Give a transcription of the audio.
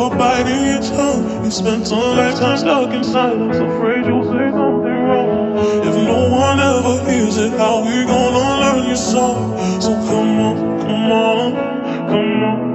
you're biting your tongue. You spent a lifetime stuck in silence, afraid you'll say something wrong. If no one ever hears it, how we gonna learn your song? So come on, come on, come on.